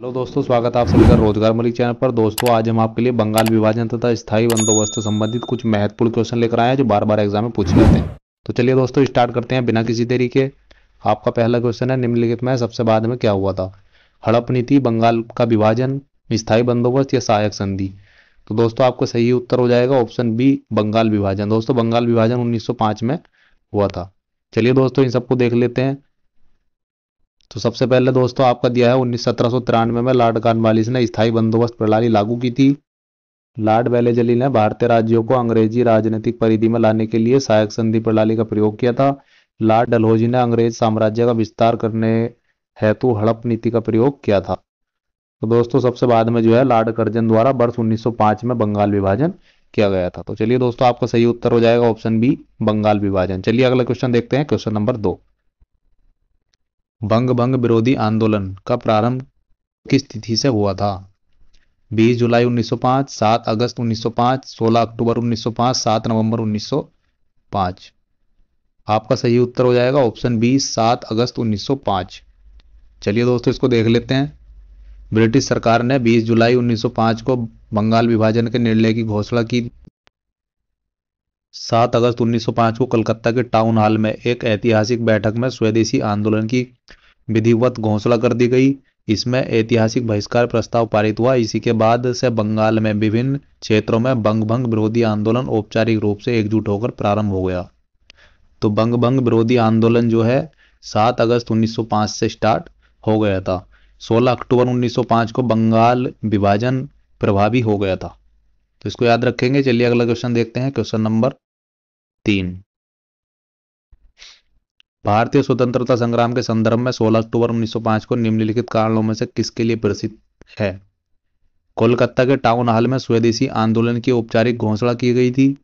Hello दोस्तों, स्वागत है आप सभी का रोज़गार मलिक चैनल पर। दोस्तों, आज हम आपके लिए बंगाल विभाजन तथा स्थायी बंदोबस्त से संबंधित कुछ महत्वपूर्ण क्वेश्चन लेकर आए हैं जो बार बार एग्ज़ाम में पूछे जाते हैं। तो चलिए दोस्तों, स्टार्ट करते हैं बिना किसी देरी के। आपका पहला क्वेश्चन है, निम्नलिखित में सबसे बाद में क्या हुआ था? हड़प नीति, बंगाल का विभाजन, स्थायी बंदोबस्त या सहायक संधि? तो दोस्तों, आपका सही उत्तर हो जाएगा ऑप्शन बी, बंगाल विभाजन। दोस्तों, बंगाल विभाजन उन्नीस में हुआ था। चलिए दोस्तों, इन सबको देख लेते हैं। तो सबसे पहले दोस्तों आपका दिया है उन्नीस सत्रह में लॉर्ड कॉर्नवालिस ने स्थायी बंदोबस्त प्रणाली लागू की थी। लॉर्ड वेलेजली ने भारतीय राज्यों को अंग्रेज़ी राजनीतिक परिधि में लाने के लिए सहायक संधि प्रणाली का प्रयोग किया था। लॉर्ड डलहौजी ने अंग्रेज़ साम्राज्य का विस्तार करने हेतु हड़प नीति का प्रयोग किया था। तो दोस्तों सबसे बाद में जो है लॉर्ड कर्जन द्वारा वर्ष 1905 में बंगाल विभाजन किया गया था। तो चलिए दोस्तों आपका सही उत्तर हो जाएगा ऑप्शन बी, बंगाल विभाजन। चलिए अगला क्वेश्चन देखते हैं, क्वेश्चन नंबर दो। बंग भंग विरोधी आंदोलन का प्रारंभ किस तिथि से हुआ था? 20 जुलाई 1905, 7 अगस्त 1905, 16 अक्टूबर 1905, 7 नवंबर 1905 आपका सही उत्तर हो जाएगा ऑप्शन बी 7 अगस्त 1905 चलिए दोस्तों इसको देख लेते हैं। ब्रिटिश सरकार ने 20 जुलाई 1905 को बंगाल विभाजन के निर्णय की घोषणा की 7 अगस्त 1905 को कलकत्ता के टाउन हॉल में एक ऐतिहासिक बैठक में स्वदेशी आंदोलन की विधिवत घोषणा कर दी गई। इसमें ऐतिहासिक बहिष्कार प्रस्ताव पारित हुआ। इसी के बाद से बंगाल में विभिन्न क्षेत्रों में बंग भंग विरोधी आंदोलन औपचारिक रूप से एकजुट होकर प्रारंभ हो गया। तो बंग भंग विरोधी आंदोलन जो है, सात अगस्त 1905 से स्टार्ट हो गया था। 16 अक्टूबर 1905 को बंगाल विभाजन प्रभावी हो गया था। तो इसको याद रखेंगे। चलिए अगला क्वेश्चन देखते हैं। क्वेश्चन नंबर तीन। भारतीय स्वतंत्रता संग्राम के संदर्भ में 16 अक्टूबर 1905 को निम्नलिखित कारणों में से किसके लिए प्रसिद्ध है? कोलकाता के टाउन हॉल में स्वदेशी आंदोलन की औपचारिक घोषणा की गई थी।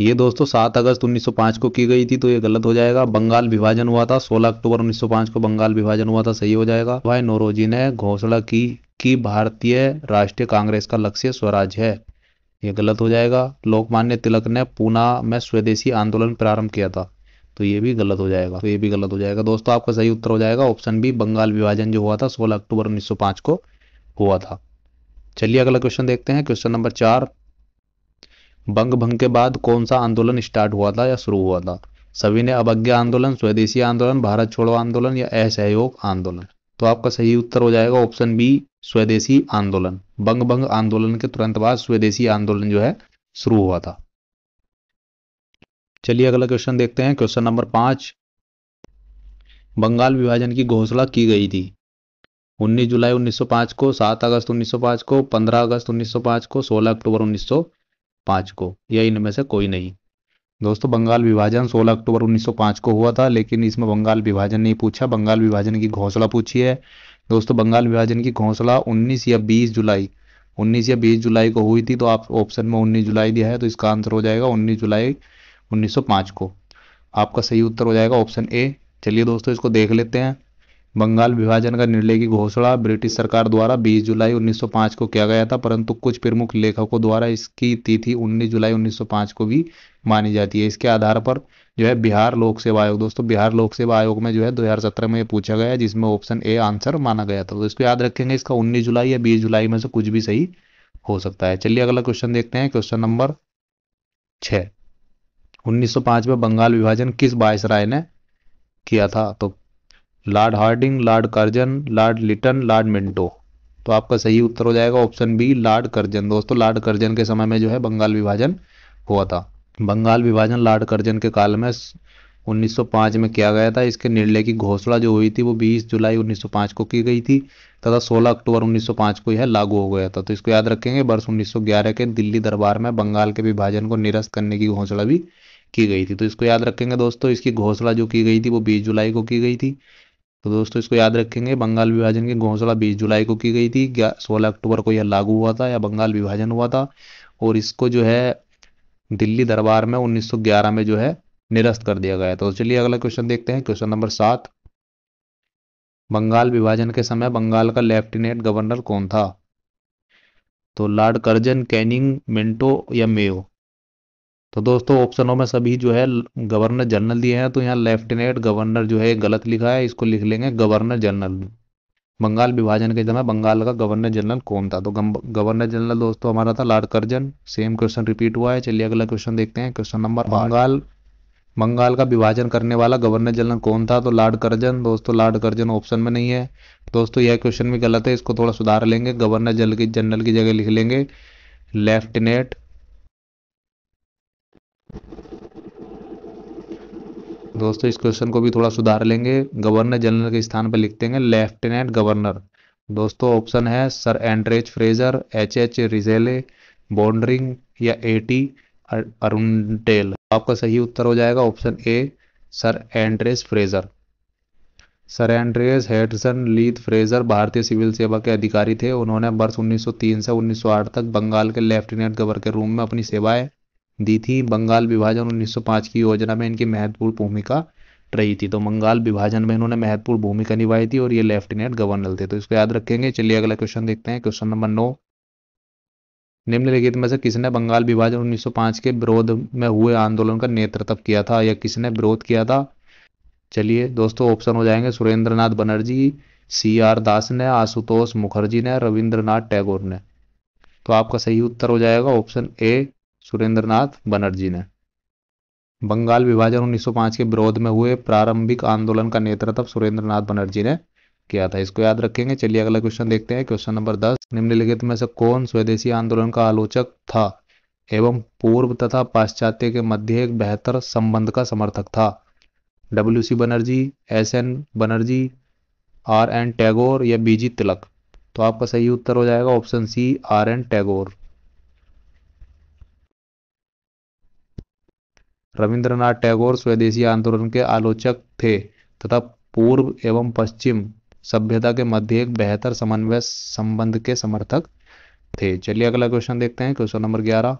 ये दोस्तों 7 अगस्त 1905 को की गई थी तो ये गलत हो जाएगा। बंगाल विभाजन हुआ था। 16 अक्टूबर 1905 को बंगाल विभाजन हुआ था। सही हो जाएगा। भाई नोरोजी ने घोषणा की कि भारतीय राष्ट्रीय कांग्रेस का लक्ष्य स्वराज है। ये गलत हो जाएगा। लोकमान्य तिलक ने पूना में स्वदेशी आंदोलन प्रारंभ किया था तो ये भी गलत हो जाएगा। तो ये भी गलत हो जाएगा। दोस्तों, आपका सही उत्तर हो जाएगा। ऑप्शन बी, बंगाल विभाजन जो हुआ था 16 अक्टूबर 1905 को हुआ था। चलिए अगला क्वेश्चन देखते हैं। क्वेश्चन नंबर चार, बंग भंग के बाद कौन सा आंदोलन स्टार्ट हुआ था या शुरू हुआ था? सभी ने अवज्ञा आंदोलन, स्वदेशी आंदोलन, भारत छोड़ो आंदोलन या असहयोग आंदोलन। तो आपका सही उत्तर हो जाएगा ऑप्शन बी स्वदेशी आंदोलन। बंग बंग आंदोलन के तुरंत बाद स्वदेशी आंदोलन जो है, शुरू हुआ था। चलिए अगला क्वेश्चन देखते हैं। क्वेश्चन नंबर पाँच। बंगाल विभाजन की घोषणा की गई थी। 19 जुलाई 1905 को 7 अगस्त 1905 को 15 अगस्त 1905 को 16 अक्टूबर 1905 को। या इनमें से कोई नहीं। दोस्तों, बंगाल विभाजन 16 अक्टूबर 1905 को हुआ था, लेकिन इसमें बंगाल विभाजन नहीं पूछा। बंगाल विभाजन की घोषणा पूछी है। दोस्तों, बंगाल विभाजन की घोषणा 19 या 20 जुलाई। 19 या 20 जुलाई को हुई थी तो आप ऑप्शन में 19 जुलाई दिया है तो इसका आंसर हो जाएगा 19 जुलाई 1905 को। आपका सही उत्तर हो जाएगा ऑप्शन ए चलिए दोस्तों, इसको देख लेते हैं। बंगाल विभाजन का निर्णय की घोषणा ब्रिटिश सरकार द्वारा 20 जुलाई 1905 को किया गया था, परंतु कुछ प्रमुख लेखकों द्वारा इसकी तिथि 19 जुलाई 1905 को भी मानी जाती है। इसके आधार पर जो है बिहार लोक सेवा आयोग, दोस्तों बिहार लोक सेवा आयोग में जो है 2017 में ये पूछा गया जिसमें ऑप्शन ए आंसर माना गया था। तो इसको याद रखेंगे, इसका उन्नीस जुलाई या बीस जुलाई में से कुछ भी सही हो सकता है। चलिए अगला क्वेश्चन देखते हैं क्वेश्चन नंबर छह। 1905 में बंगाल विभाजन किस वायसराय ने किया था? तो Lord Hardinge, Lord Curzon, Lord Lytton, Lord Minto. तो आपका सही उत्तर हो जाएगा ऑप्शन बी लॉर्ड कर्जन। दोस्तों, लॉर्ड कर्जन के समय में जो है बंगाल विभाजन हुआ था। बंगाल विभाजन लॉर्ड कर्जन के काल में 1905 में किया गया था। इसके निर्णय की घोषणा जो हुई थी वो 20 जुलाई 1905 को की गई थी तथा 16 अक्टूबर 1905 को यह लागू हो गया था। तो इसको याद रखेंगे, वर्ष 1911 के दिल्ली दरबार में बंगाल के विभाजन को निरस्त करने की घोषणा भी की गई थी। तो इसको याद रखेंगे दोस्तों, इसकी घोषणा जो की गई थी वो बीस जुलाई को की गई थी। तो दोस्तों, इसको याद रखेंगे, बंगाल विभाजन की घोषणा बीस जुलाई को की गई थी। सोलह अक्टूबर को यह लागू हुआ था या बंगाल विभाजन हुआ था और इसको जो है दिल्ली दरबार में 1911 में जो है निरस्त कर दिया गया तो चलिए अगला क्वेश्चन देखते हैं। क्वेश्चन नंबर सात। बंगाल विभाजन के समय बंगाल का लेफ्टिनेंट गवर्नर कौन था? तो लॉर्ड कर्जन, कैनिंग, मिंटो या मेयो? तो दोस्तों ऑप्शनों में सभी जो है गवर्नर जनरल दिए हैं तो यहाँ लेफ्टिनेंट गवर्नर जो है गलत लिखा है, इसको लिख लेंगे गवर्नर जनरल बंगाल विभाजन के समय बंगाल का गवर्नर जनरल कौन था? तो गवर्नर जनरल दोस्तों हमारा था Lord Curzon. Same question repeat हुआ है। चलिए अगला क्वेश्चन देखते हैं। क्वेश्चन नंबर बंगाल बंगाल का विभाजन करने वाला गवर्नर जनरल कौन था? तो लॉर्ड कर्जन। दोस्तों, लॉर्ड कर्जन ऑप्शन में नहीं है। दोस्तों, यह क्वेश्चन भी गलत है। इसको थोड़ा सुधार लेंगे। गवर्नर जनरल की जनरल की जगह लिख लेंगे। लेफ्टिनेंट दोस्तों, इस क्वेश्चन को भी थोड़ा सुधार लेंगे। गवर्नर जनरल के स्थान पर लिख देंगे लेफ्टिनेंट गवर्नर। दोस्तों, ऑप्शन है sir Andrew Fraser H H Risley बॉन्ड्रिंग या ए टी अरुणटेल आपका सही उत्तर हो जाएगा option A, sir Andrew Fraser. Sir Andrew Henderson Leith Fraser भारतीय सिविल सेवा के अधिकारी थे। उन्होंने वर्ष 1903 से 1908 तक बंगाल के लेफ्टिनेंट गवर्नर के रूम में अपनी सेवाएँ दी थी। बंगाल विभाजन 1905 की योजना में इनकी महत्वपूर्ण भूमिका रही थी। तो बंगाल विभाजन में इन्होंने महत्वपूर्ण भूमिका निभाई थी और ये लेफ्टिनेंट गवर्नर थे। तो इसको याद रखेंगे। चलिए अगला क्वेश्चन देखते हैं। क्वेश्चन नंबर नौ। निम्नलिखित में से किसने बंगाल विभाजन 1905 के विरोध में हुए आंदोलन का नेतृत्व किया था या किसने विरोध किया था? चलिए दोस्तों ऑप्शन हो जाएँगे। सुरेंद्रनाथ बनर्जी, सी आर दास ने, आशुतोष मुखर्जी ने, रविंद्रनाथ टैगोर ने। तो आपका सही उत्तर हो जाएगा ऑप्शन ए सुरेंद्रनाथ बनर्जी ने। बंगाल विभाजन 1905 के विरोध में हुए प्रारंभिक आंदोलन का नेतृत्व सुरेंद्रनाथ बनर्जी ने किया था। इसको याद रखेंगे, चलिए अगला क्वेश्चन देखते हैं। क्वेश्चन नंबर दस, निम्नलिखित में से कौन स्वदेशी आंदोलन का आलोचक था एवं पूर्व तथा पाश्चात्य के मध्य एक बेहतर संबंध का समर्थक था? W C Banerjee S N Banerjee R N Tagore या बीजी तिलक? तो आपका सही उत्तर हो जाएगा option C R N Tagore. Rabindranath Tagore Swadeshi आंदोलन के आलोचक थे तथा पूर्व एवं पश्चिम सभ्यता के मध्य एक बेहतर समन्वय संबंध के समर्थक थे। चलिए अगला क्वेश्चन देखते हैं क्वेश्चन नंबर ग्यारह।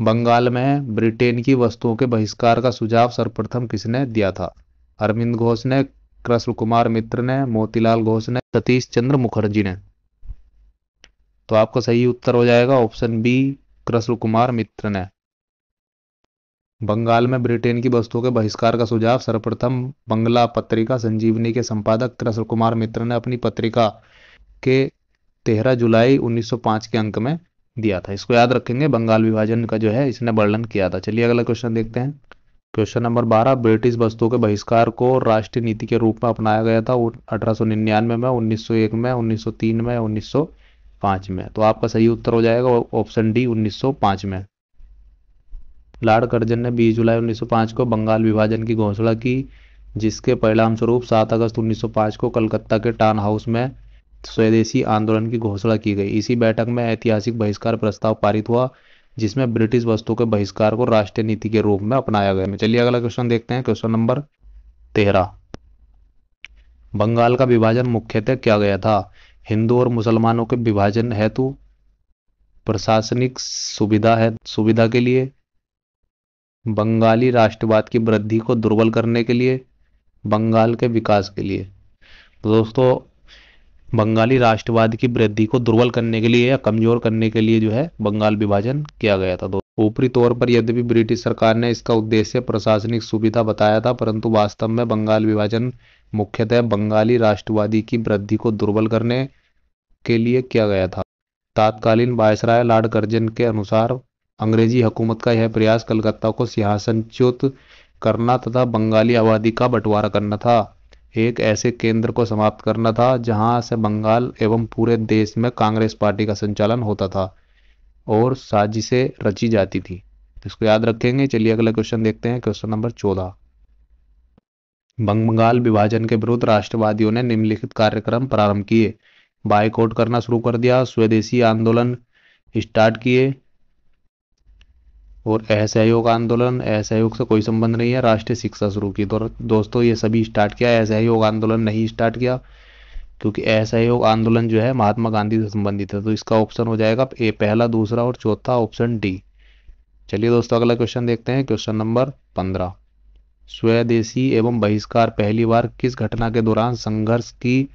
बंगाल में ब्रिटेन की वस्तुओं के बहिष्कार का सुझाव सर्वप्रथम किसने दिया था? अरविंद घोष ने, कृष्ण कुमार मित्र ने, मोतीलाल घोष ने, सतीश चंद्र मुखर्जी ने। तो आपका सही उत्तर हो जाएगा ऑप्शन बी कृष्ण कुमार मित्र ने। बंगाल में ब्रिटेन की वस्तुओं के बहिष्कार का सुझाव, सर्वप्रथम बंगला पत्रिका संजीवनी के संपादक कृष्ण कुमार मित्र ने अपनी पत्रिका के 13 जुलाई 1905 के अंक में दिया था। इसको याद रखेंगे, बंगाल विभाजन का जो है, इसने वर्णन किया था। चलिए अगला क्वेश्चन देखते हैं। क्वेश्चन नंबर बारह, ब्रिटिश वस्तुओं के बहिष्कार को राष्ट्रीय नीति के रूप में अपनाया गया था अठारह सौ निन्यानवे में 1901 में 1903 में 1905 में। तो आपका सही उत्तर हो जाएगा ऑप्शन डी 1905 में। लॉर्ड कर्जन ने 20 जुलाई 1905 को बंगाल विभाजन की घोषणा की, जिसके परिणाम स्वरूप 7 अगस्त 1905 को कलकत्ता के टाउन हाउस में स्वदेशी आंदोलन की घोषणा की गई। इसी बैठक में ऐतिहासिक बहिष्कार प्रस्ताव पारित हुआ, जिसमें ब्रिटिश वस्तु के बहिष्कार को राष्ट्रीय नीति के रूप में अपनाया गया। चलिए अगला क्वेश्चन देखते हैं क्वेश्चन नंबर तेरह। बंगाल का विभाजन मुख्यतः क्या गया था? हिंदू और मुसलमानों के विभाजन हेतु प्रशासनिक सुविधा है, सुविधा के लिए बंगाली राष्ट्रवाद की वृद्धि को दुर्बल करने के लिए, बंगाल के विकास के लिए। तो दोस्तों, बंगाली राष्ट्रवाद की वृद्धि को दुर्बल करने के लिए या कमज़ोर करने के लिए जो है बंगाल विभाजन किया गया था। दोस्तों, ऊपरी तौर पर यद्यपि ब्रिटिश सरकार ने इसका उद्देश्य प्रशासनिक सुविधा बताया था, परंतु वास्तव में बंगाल विभाजन मुख्यतः बंगाली राष्ट्रवादी की वृद्धि को दुर्बल करने के लिए किया गया था। तात्कालीन वायसराय लॉर्ड कर्जन के अनुसार अंग्रेज़ी हुकूमत का यह प्रयास कलकत्ता को सिंहासनच्युत करना तथा बंगाली आबादी का बंटवारा करना था। एक ऐसे केंद्र को समाप्त करना था, जहाँ से बंगाल एवं पूरे देश में कांग्रेस पार्टी का संचालन होता था और साजिशें रची जाती थी। तो इसको याद रखेंगे। चलिए अगला क्वेश्चन देखते हैं। क्वेश्चन नंबर चौदह। बंगाल विभाजन के विरुद्ध राष्ट्रवादियों ने निम्नलिखित कार्यक्रम प्रारंभ किए। बाइकआउट करना शुरू कर दिया। स्वदेशी आंदोलन स्टार्ट किए। और असहयोग आंदोलन, असहयोग से कोई संबंध नहीं है। राष्ट्रीय शिक्षा शुरू की। तो दोस्तों, ये सभी स्टार्ट किया, असहयोग आंदोलन नहीं स्टार्ट किया, क्योंकि असहयोग आंदोलन जो है महात्मा गांधी से संबंधित है। तो इसका ऑप्शन हो जाएगा ए पहला, दूसरा और चौथा ऑप्शन डी चलिए दोस्तों, अगला क्वेश्चन देखते हैं। क्वेश्चन नंबर पंद्रह। स्वदेशी एवं बहिष्कार पहली बार किस घटना के दौरान संघर्ष की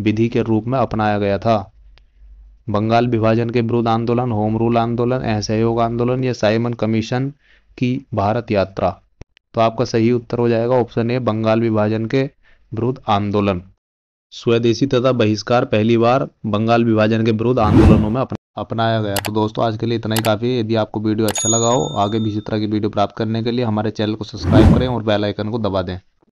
विधि के रूप में अपनाया गया था? बंगाल विभाजन के विरुद्ध आंदोलन, होम रूल आंदोलन, असहयोग आंदोलन या साइमन कमीशन की भारत यात्रा। तो आपका सही उत्तर हो जाएगा ऑप्शन ए, बंगाल विभाजन के विरुद्ध आंदोलन। स्वदेशी तथा बहिष्कार पहली बार बंगाल विभाजन के विरुद्ध आंदोलनों में अपना अपनाया गया। तो दोस्तों, आज के लिए इतना ही काफ़ी। यदि आपको वीडियो अच्छा लगा हो, आगे भी इसी तरह की वीडियो प्राप्त करने के लिए हमारे चैनल को सब्सक्राइब करें और बेल आइकन को दबा दें।